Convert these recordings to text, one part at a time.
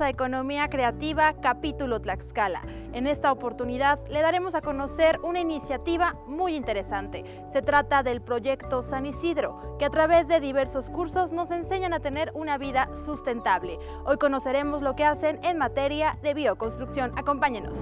A Economía Creativa, capítulo Tlaxcala. En esta oportunidad le daremos a conocer una iniciativa muy interesante. Se trata del proyecto San Isidro, que a través de diversos cursos nos enseñan a tener una vida sustentable. Hoy conoceremos lo que hacen en materia de bioconstrucción. Acompáñenos.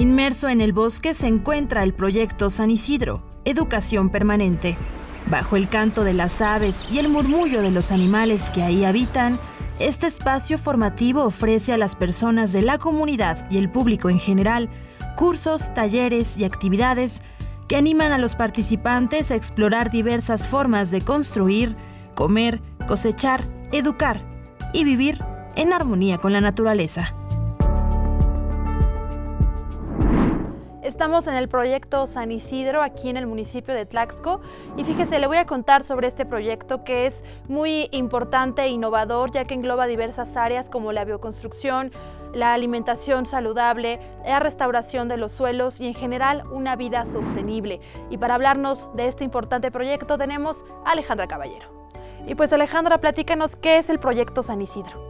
Inmerso en el bosque se encuentra el proyecto San Isidro, Educación Permanente. Bajo el canto de las aves y el murmullo de los animales que ahí habitan, este espacio formativo ofrece a las personas de la comunidad y el público en general cursos, talleres y actividades que animan a los participantes a explorar diversas formas de construir, comer, cosechar, educar y vivir en armonía con la naturaleza. Estamos en el proyecto San Isidro, aquí en el municipio de Tlaxco. Y fíjese, le voy a contar sobre este proyecto que es muy importante e innovador, ya que engloba diversas áreas como la bioconstrucción, la alimentación saludable, la restauración de los suelos y en general una vida sostenible. Y para hablarnos de este importante proyecto tenemos a Alejandra Caballero. Y pues Alejandra, platícanos qué es el proyecto San Isidro.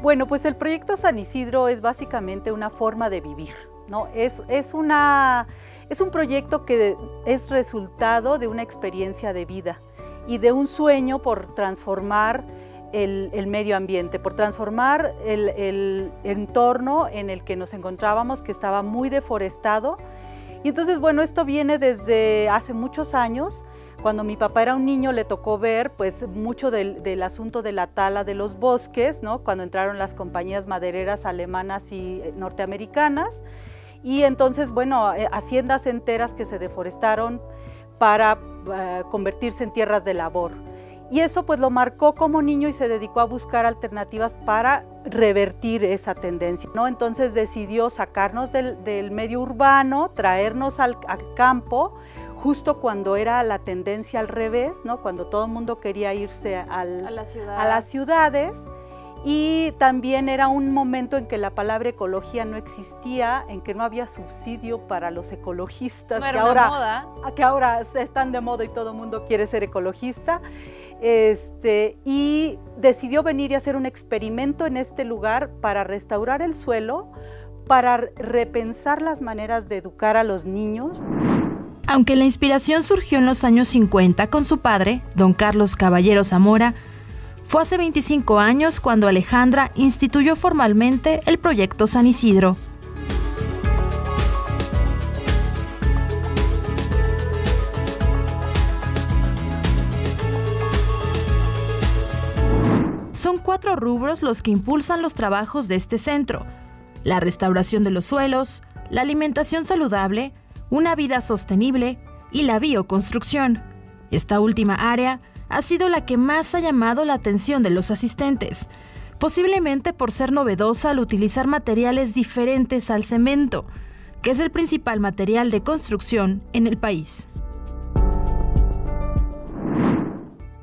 Bueno, pues el proyecto San Isidro es básicamente una forma de vivir ¿no? Es, es, una, es un proyecto que es resultado de una experiencia de vida y de un sueño por transformar el, medio ambiente, por transformar el, el, entorno en el que nos encontrábamos, que estaba muy deforestado. Y entonces, bueno, esto viene desde hace muchos años. Cuando mi papá era un niño le tocó ver pues mucho del, del, asunto de la tala de los bosques, ¿no? cuando entraron las compañías madereras alemanas y eh, norteamericanas. Y entonces, bueno, eh, haciendas enteras que se deforestaron para eh, convertirse en tierras de labor. Y eso pues lo marcó como niño y se dedicó a buscar alternativas para revertir esa tendencia. ¿no? Entonces decidió sacarnos del, medio urbano, traernos al, campo, justo cuando era la tendencia al revés, ¿no? cuando todo el mundo quería irse a las ciudades y también era un momento en que la palabra ecología no existía, en que no había subsidio para los ecologistas, que, ahora, que ahora están de moda y todo el mundo quiere ser ecologista. Este, y decidió venir y hacer un experimento en este lugar para restaurar el suelo, para repensar las maneras de educar a los niños. Aunque la inspiración surgió en los años 50 con su padre, don Carlos Caballero Zamora, fue hace 25 años cuando Alejandra instituyó formalmente el proyecto San Isidro. Son cuatro rubros los que impulsan los trabajos de este centro. La restauración de los suelos, la alimentación saludable, una vida sostenible y la bioconstrucción. Esta última área ha sido la que más ha llamado la atención de los asistentes, posiblemente por ser novedosa al utilizar materiales diferentes al cemento, que es el principal material de construcción en el país.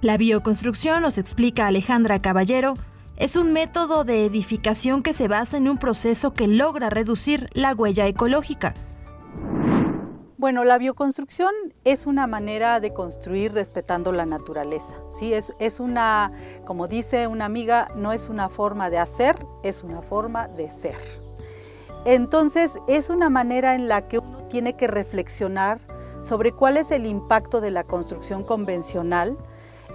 La bioconstrucción, nos explica Alejandra Caballero, es un método de edificación que se basa en un proceso que logra reducir la huella ecológica, bueno, la bioconstrucción es una manera de construir respetando la naturaleza. ¿sí? Es, es una, como dice una amiga, no es una forma de hacer, es una forma de ser. Entonces, es una manera en la que uno tiene que reflexionar sobre cuál es el impacto de la construcción convencional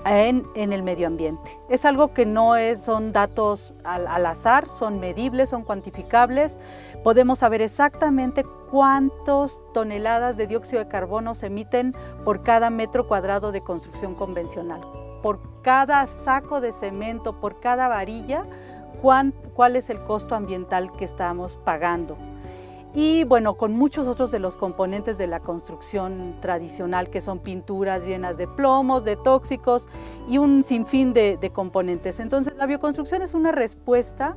en, el medio ambiente. Es algo que no es, son datos al, al azar, son medibles, son cuantificables. Podemos saber exactamente cuántas toneladas de dióxido de carbono se emiten por cada metro cuadrado de construcción convencional. Por cada saco de cemento, por cada varilla, cuál es el costo ambiental que estamos pagando. Y bueno, con muchos otros de los componentes de la construcción tradicional, que son pinturas llenas de plomos, de tóxicos y un sinfín de, de componentes. Entonces, la bioconstrucción es una respuesta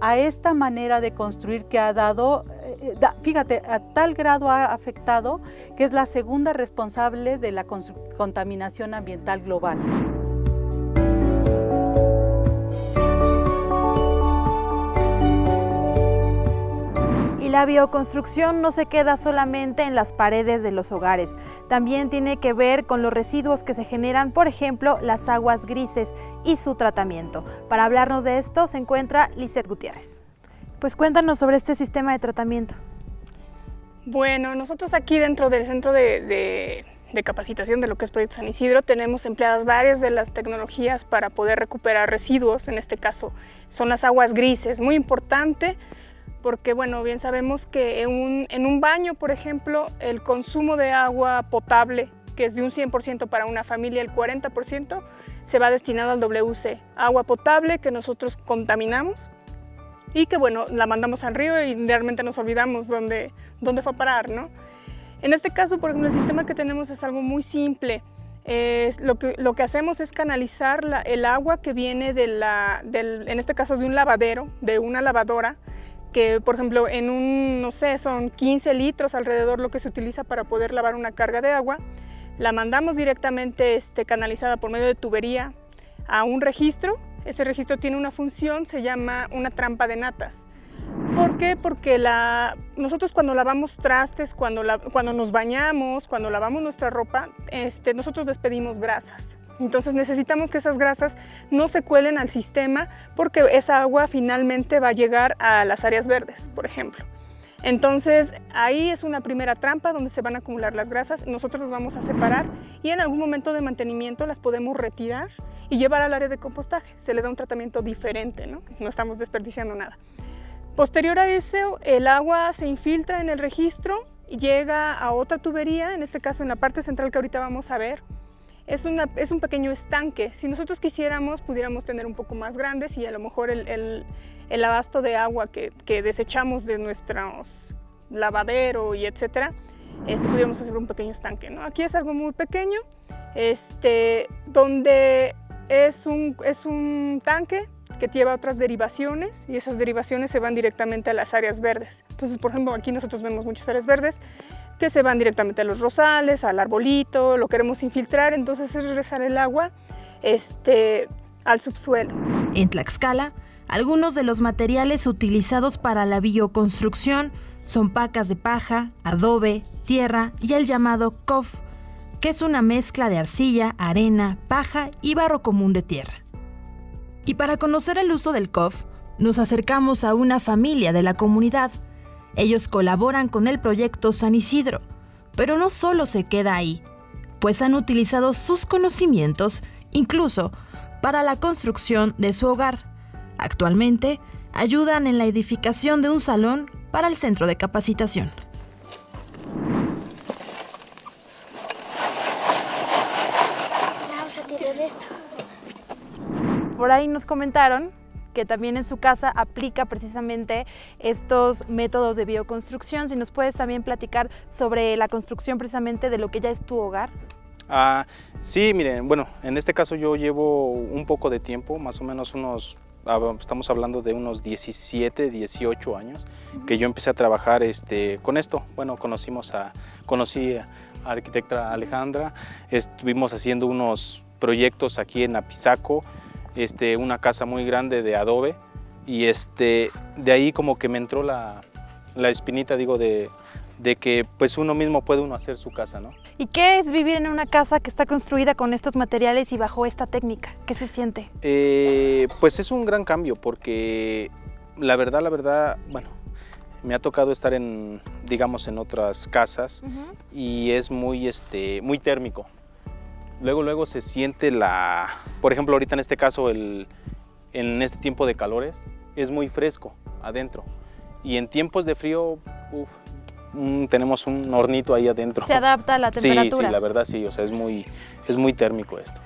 a esta manera de construir que ha dado, eh, fíjate, a tal grado ha afectado que es la segunda responsable de la contaminación ambiental global. Y la bioconstrucción no se queda solamente en las paredes de los hogares, también tiene que ver con los residuos que se generan, por ejemplo, las aguas grises y su tratamiento. Para hablarnos de esto se encuentra Lizeth Gutiérrez. Pues cuéntanos sobre este sistema de tratamiento. Bueno, nosotros aquí dentro del centro de, capacitación de lo que es Proyecto San Isidro tenemos empleadas varias de las tecnologías para poder recuperar residuos, en este caso son las aguas grises, muy importante porque bueno, bien sabemos que en un, baño, por ejemplo, el consumo de agua potable, que es de un 100% para una familia, el 40% se va destinado al WC, agua potable que nosotros contaminamos y que bueno, la mandamos al río y realmente nos olvidamos dónde, dónde fue a parar, ¿no? En este caso, por ejemplo, el sistema que tenemos es algo muy simple. lo, que, lo que hacemos es canalizar el agua que viene de en este caso de un lavadero, de una lavadora, que por ejemplo en un, no sé, son 15 litros alrededor lo que se utiliza para poder lavar una carga de agua, la mandamos directamente este, canalizada por medio de tubería a un registro, ese registro tiene una función, se llama una trampa de natas. ¿Por qué? Porque la, nosotros cuando lavamos trastes, cuando, cuando nos bañamos, cuando lavamos nuestra ropa, este, nosotros despedimos grasas. Entonces necesitamos que esas grasas no se cuelen al sistema porque esa agua finalmente va a llegar a las áreas verdes, por ejemplo. Entonces ahí es una primera trampa donde se van a acumular las grasas, nosotros las vamos a separar y en algún momento de mantenimiento las podemos retirar y llevar al área de compostaje. Se le da un tratamiento diferente, ¿no? No estamos desperdiciando nada. Posterior a eso, el agua se infiltra en el registro y llega a otra tubería, en este caso en la parte central que ahorita vamos a ver, es, una, es un pequeño estanque. Si nosotros quisiéramos, pudiéramos tener un poco más grandes y a lo mejor el, el, abasto de agua que, que, desechamos de nuestros lavadero y etcétera, este, pudiéramos hacer un pequeño estanque. ¿no? Aquí es algo muy pequeño, este, donde es un, es un tanque que lleva otras derivaciones y esas derivaciones se van directamente a las áreas verdes. Entonces, por ejemplo, aquí nosotros vemos muchas áreas verdes que se van directamente a los rosales, al arbolito, lo queremos infiltrar, entonces es regresar el agua este, al subsuelo. En Tlaxcala, algunos de los materiales utilizados para la bioconstrucción son pacas de paja, adobe, tierra y el llamado COF, que es una mezcla de arcilla, arena, paja y barro común de tierra. Y para conocer el uso del COF, nos acercamos a una familia de la comunidad ellos colaboran con el proyecto San Isidro, pero no solo se queda ahí, pues han utilizado sus conocimientos incluso para la construcción de su hogar. Actualmente, ayudan en la edificación de un salón para el centro de capacitación. Vamos a tirar esto. Por ahí nos comentaron que también en su casa aplica precisamente estos métodos de bioconstrucción. Si nos puedes también platicar sobre la construcción precisamente de lo que ya es tu hogar. Ah, sí, miren, bueno, en este caso yo llevo un poco de tiempo, más o menos unos, estamos hablando de unos 17, 18 años, que yo empecé a trabajar este, con esto. Bueno, conocimos a, conocí a la arquitecta Alejandra, estuvimos haciendo unos proyectos aquí en Apizaco, este, una casa muy grande de adobe y este, de ahí como que me entró la, espinita, digo, de, que pues uno mismo puede uno hacer su casa, ¿no? ¿Y qué es vivir en una casa que está construida con estos materiales y bajo esta técnica? ¿Qué se siente? Eh, pues es un gran cambio porque la verdad, la verdad, bueno, me ha tocado estar en, digamos, en otras casas y es muy, este, muy térmico luego, luego se siente la, por ejemplo, ahorita en este caso, el, en este tiempo de calores, es muy fresco adentro. Y en tiempos de frío, tenemos un hornito ahí adentro. Se adapta a la temperatura. Sí, sí, la verdad sí, o sea, es muy, es muy térmico esto.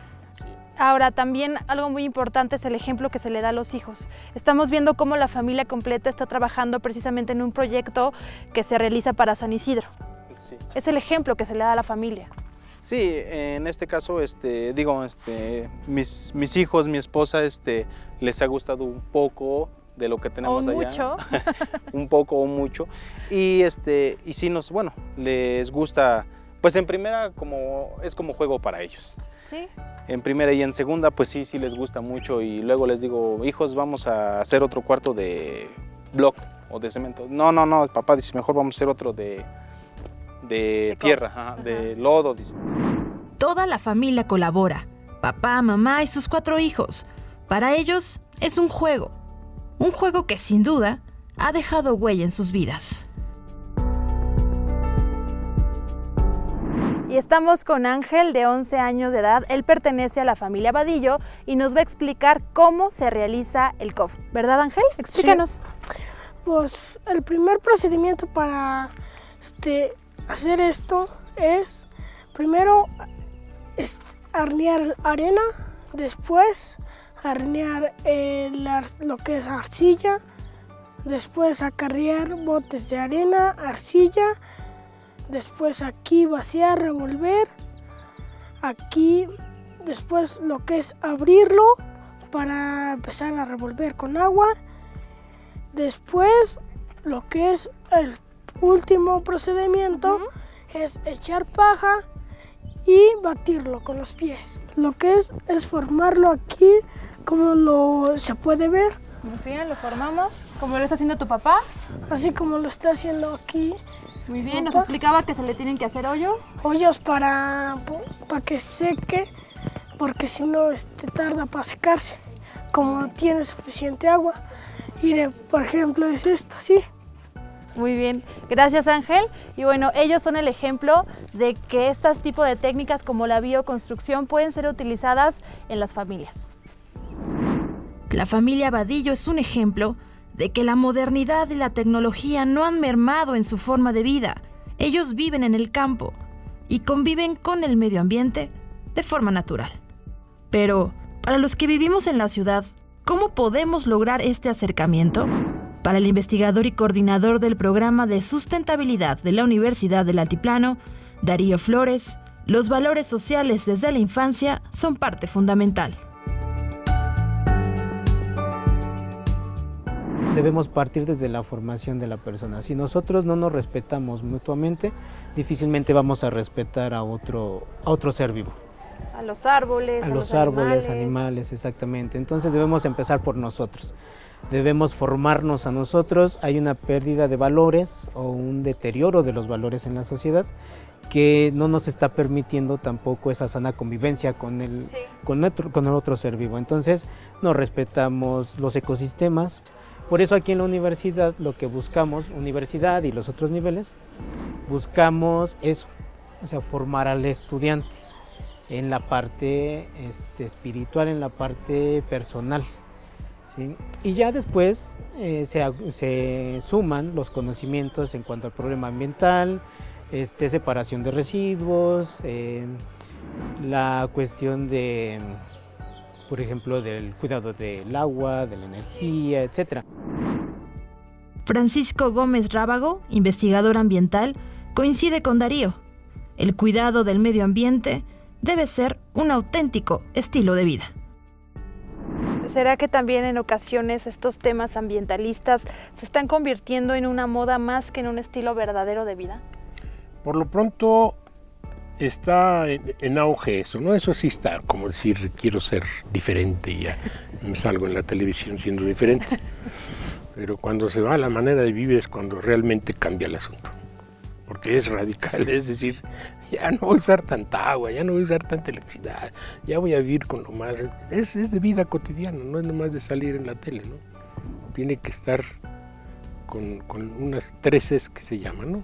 Ahora, también algo muy importante es el ejemplo que se le da a los hijos. Estamos viendo cómo la familia completa está trabajando precisamente en un proyecto que se realiza para San Isidro. Sí. Es el ejemplo que se le da a la familia. Sí, en este caso, este, digo, este, mis, mis hijos, mi esposa, este, les ha gustado un poco de lo que tenemos o allá. mucho. un poco o mucho. Y, este, y sí nos, bueno, les gusta, pues en primera como, es como juego para ellos. Sí. En primera y en segunda, pues sí, sí les gusta mucho y luego les digo, hijos, vamos a hacer otro cuarto de blog o de cemento. No, no, no, papá dice, mejor vamos a hacer otro de, de, tierra, de lodo, dice. Toda la familia colabora, papá, mamá y sus cuatro hijos. Para ellos es un juego, un juego que sin duda ha dejado huella en sus vidas. Y estamos con Ángel, de 11 años de edad. Él pertenece a la familia Vadillo y nos va a explicar cómo se realiza el COF. ¿Verdad, Ángel? Explícanos. Pues el primer procedimiento para este, hacer esto es primero arnear arena, después arnear lo que es arcilla, después acarrear botes de arena, arcilla, después aquí vaciar, revolver, aquí después lo que es abrirlo para empezar a revolver con agua, después lo que es el último procedimiento es echar paja y batirlo con los pies. Lo que es es formarlo aquí como lo se puede ver. Muy bien, lo formamos como lo está haciendo tu papá. Así como lo está haciendo aquí muy bien, nos explicaba que se le tienen que hacer hoyos. Hoyos para, para que seque, porque si no este, tarda para secarse, como tiene suficiente agua. Y por ejemplo es esto, sí. Muy bien, gracias Ángel. Y bueno, ellos son el ejemplo de que este tipo de técnicas como la bioconstrucción pueden ser utilizadas en las familias. La familia Vadillo es un ejemplo de que la modernidad y la tecnología no han mermado en su forma de vida. Ellos viven en el campo y conviven con el medio ambiente de forma natural. Pero, para los que vivimos en la ciudad, ¿cómo podemos lograr este acercamiento? Para el investigador y coordinador del programa de sustentabilidad de la Universidad del Altiplano, Darío Flores, los valores sociales desde la infancia son parte fundamental. debemos partir desde la formación de la persona. Si nosotros no nos respetamos mutuamente, difícilmente vamos a respetar a otro, a otro ser vivo. A los árboles. A, los, árboles, animales. exactamente. Entonces debemos empezar por nosotros. Debemos formarnos a nosotros. Hay una pérdida de valores o un deterioro de los valores en la sociedad que no nos está permitiendo tampoco esa sana convivencia con el, con, con el otro ser vivo. Entonces, no respetamos los ecosistemas, por eso aquí en la universidad lo que buscamos, universidad y los otros niveles, buscamos eso, o sea, formar al estudiante en la parte este, espiritual, en la parte personal. Y ya después eh, se, suman los conocimientos en cuanto al problema ambiental, este, separación de residuos, eh, la cuestión de por ejemplo, del cuidado del agua, de la energía, etc. Francisco Gómez Rábago, investigador ambiental, coincide con Darío. El cuidado del medio ambiente debe ser un auténtico estilo de vida. ¿Será que también en ocasiones estos temas ambientalistas se están convirtiendo en una moda más que en un estilo verdadero de vida? Por lo pronto, está en, auge eso, ¿no? Eso sí está, como decir, quiero ser diferente y ya me salgo en la televisión siendo diferente. Pero cuando se va a la manera de vivir es cuando realmente cambia el asunto. Porque es radical, es decir, ya no voy a usar tanta agua, ya no voy a usar tanta electricidad, ya voy a vivir con lo más. Es, es de vida cotidiana, no es nomás de salir en la tele, ¿no? Tiene que estar con, con unas tres que se llaman, ¿no?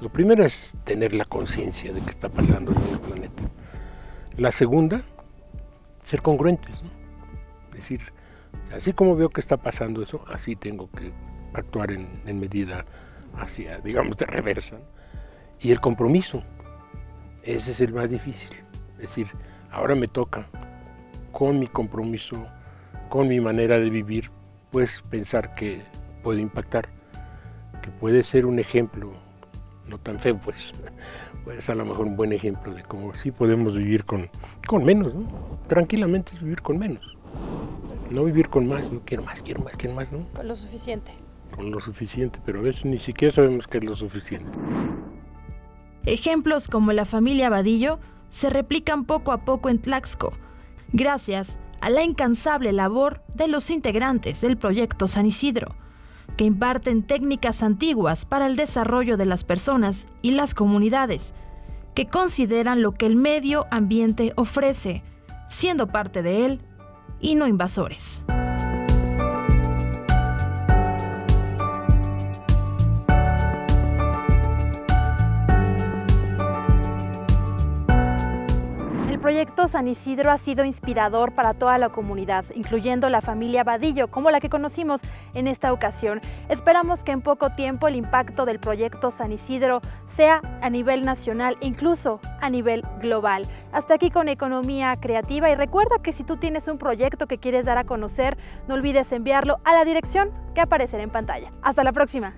Lo primero es tener la conciencia de que está pasando en el planeta. La segunda, ser congruentes, ¿no? Es decir, así como veo que está pasando eso, así tengo que actuar en, medida hacia, digamos, de reversa. Y el compromiso, ese es el más difícil. Es decir, ahora me toca, con mi compromiso, con mi manera de vivir, pues pensar que puede impactar, que puede ser un ejemplo no tan feo, pues, pues a lo mejor un buen ejemplo de cómo sí podemos vivir con, con menos, ¿no? Tranquilamente vivir con menos. No vivir con más, no quiero más, quiero más, quiero más, ¿no? Con lo suficiente. Con lo suficiente, pero a veces ni siquiera sabemos qué es lo suficiente. Ejemplos como la familia Vadillo se replican poco a poco en Tlaxco, gracias a la incansable labor de los integrantes del proyecto San Isidro que imparten técnicas antiguas para el desarrollo de las personas y las comunidades, que consideran lo que el medio ambiente ofrece, siendo parte de él y no invasores. Proyecto San Isidro ha sido inspirador para toda la comunidad, incluyendo la familia Vadillo, como la que conocimos en esta ocasión. Esperamos que en poco tiempo el impacto del proyecto San Isidro sea a nivel nacional, incluso a nivel global. Hasta aquí con Economía Creativa y recuerda que si tú tienes un proyecto que quieres dar a conocer, no olvides enviarlo a la dirección que aparecerá en pantalla. Hasta la próxima.